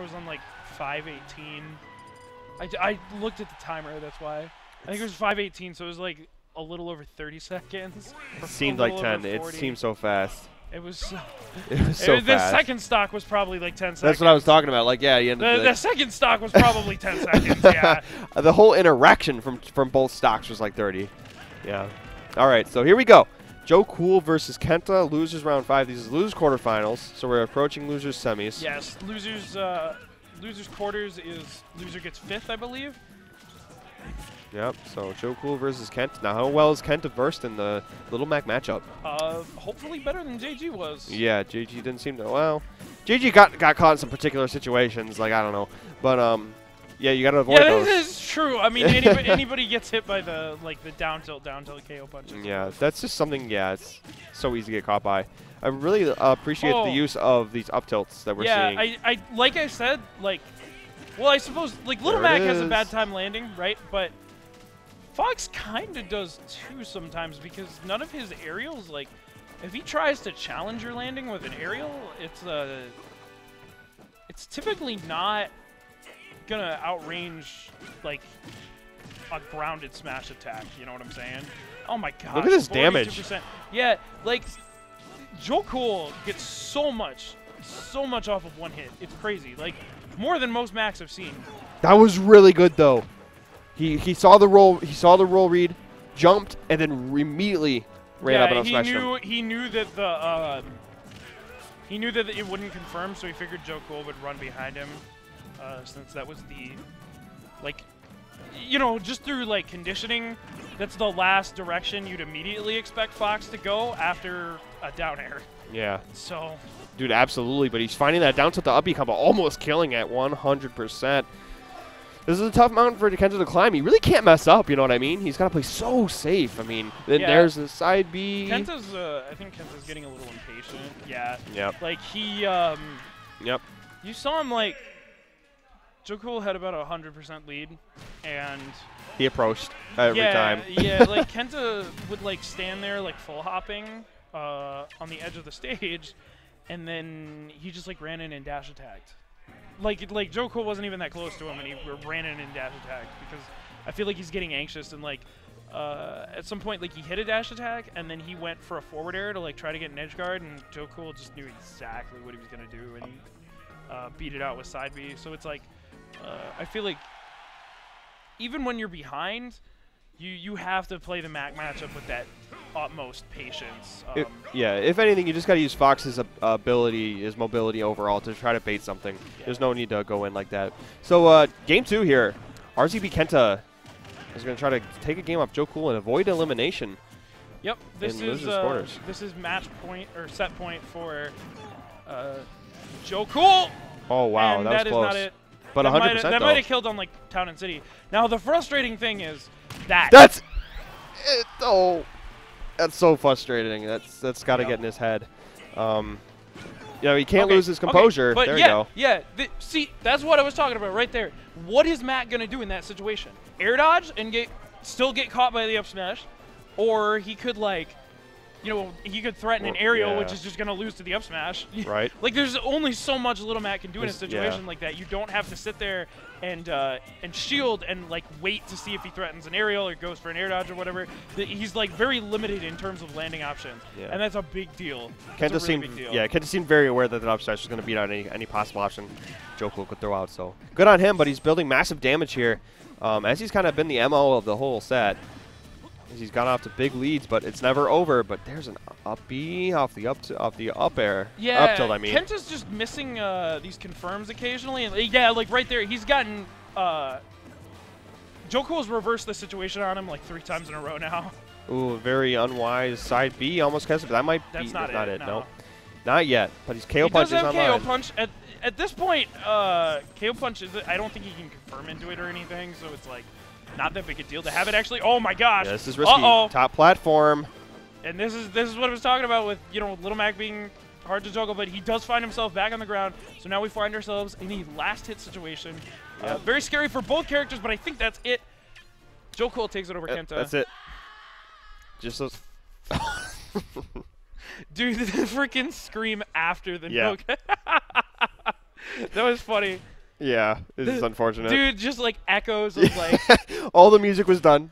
was on like 518. I, I looked at the timer, that's why. I think it was 518, so it was like a little over 30 seconds. It seemed like 10. It seemed so fast. It was so, It was so it- the fast. second stock was probably like 10 seconds. That's what I was talking about. Like, yeah, you The, ended the second stock was probably 10 seconds, yeah. the whole interaction from from both stocks was like 30. Yeah. All right, so here we go. Joe Cool versus Kenta, losers round five. These is losers quarterfinals, so we're approaching losers semis. Yes, losers uh, losers quarters is loser gets fifth, I believe. Yep. So Joe Cool versus Kent. Now, how well is Kent versed in the Little Mac matchup? Uh, hopefully better than JG was. Yeah, JG didn't seem to. Well, JG got got caught in some particular situations, like I don't know, but um, yeah, you got to avoid Yeah, those. True. I mean, anybody, anybody gets hit by the like the down tilt, down tilt KO punches. Yeah, that's just something. Yeah, it's so easy to get caught by. I really uh, appreciate Oh. the use of these up tilts that we're yeah, seeing. I, I, like I said, like, well, I suppose like Little There Mac has a bad time landing, right? But Fox kind of does too sometimes because none of his aerials, like, if he tries to challenge your landing with an aerial, it's uh, it's typically not gonna outrange like a grounded smash attack. You know what I'm saying? Oh my god! Look at this damage. Yeah, like Joe Cool gets so much, so much off of one hit. It's crazy. Like more than most Macs I've seen. that was really good though. He he saw the roll. He saw the roll read, jumped, and then immediately ran yeah, up and he knew him. he knew that the uh, he knew that it wouldn't confirm, so he figured Joe Cool would run behind him, uh, since that was the like, you know, just through like conditioning. That's the last direction you'd immediately expect Fox to go after a down air. Yeah, So dude, absolutely. But he's finding that down to the uppy combo, almost killing it 100%. This is a tough mountain for Kenta to climb. He really can't mess up. You know what I mean? He's got to play so safe. I mean, then Yeah. there's the side B. Kenta's, uh, I think Kenta's getting a little impatient. Yeah, Yep. like he, um, Yep. you saw him like. Cool had about a hundred percent lead, and He approached every yeah, time. yeah, like Kenta would like stand there like full hopping uh, on the edge of the stage, and then he just like ran in and dash attacked. Like like Cool wasn't even that close to him, and he ran in and dash attacked because I feel like he's getting anxious and like. Uh, at some point, like he hit a dash attack, and then he went for a forward air to like try to get an edge guard, and Joe Cool just knew exactly what he was gonna do, and he uh, beat it out with side B. So it's like, uh, I feel like even when you're behind, you you have to play the Mac matchup with that utmost patience. Um, yeah, if anything, you just got to use Fox's ab- ability, his mobility overall to try to bait something. There's no need to go in like that. So, uh, game two here. RZB Kenta is going to try to take a game off Joe Cool and avoid elimination. yep, this is uh, this is match point or set point for uh, Joe Cool. Oh, wow, and that was that is close. not it. But that 100% might have, that might have killed on like Town and City. Now the frustrating thing is that That's it, oh, that's so frustrating. That's that's got to Yeah. get in his head. Um, you know, he can't Okay, lose his okay, composure. but there yeah, you go. Yeah, th- see, that's what I was talking about right there. What is Mac gonna do in that situation? Air dodge and get still get caught by the up smash, or he could like, you know, he could threaten an aerial, yeah. which is just gonna lose to the up smash. Right. like, there's only so much Little Mac can do in a situation yeah. like that. You don't have to sit there and uh, and shield and like wait to see if he threatens an aerial or goes for an air dodge or whatever. He's like very limited in terms of landing options, Yeah. and that's a big deal. Kenta really seemed, deal. yeah, Kenta seemed very aware that the up smash was going to beat out any, any possible option Joe could throw out. So good on him, but he's building massive damage here, um, as he's kind of been the mo of the whole set. He's gone off to big leads, but it's never over. But there's an up B off the up to, off the up air, Yeah, up tilt. I mean, Kent is just missing uh, these confirms occasionally, and yeah, like right there, he's gotten. Uh, Cool's reversed the situation on him like three times in a row now. ooh, very unwise side B almost catches, but that might That's be not not it, it. no. No, not yet. But he's KO he does punches have online. KO punch at at this point. Uh, KO punch is. I don't think he can confirm into it or anything, so it's like not that big a deal to have it actually. Oh my gosh! Yeah, this is risky. Uh-oh. Top platform. And this is this is what I was talking about with you know Little Mac being hard to juggle, but he does find himself back on the ground. So now we find ourselves in a last hit situation. Uh, very scary for both characters, but I think that's it. Joe Cool takes it over Uh, Kenta. That's it. Just those. Dude, the freaking scream after the Yeah. no. that was funny. Yeah, this is unfortunate. Dude, just like echoes of like All the music was done.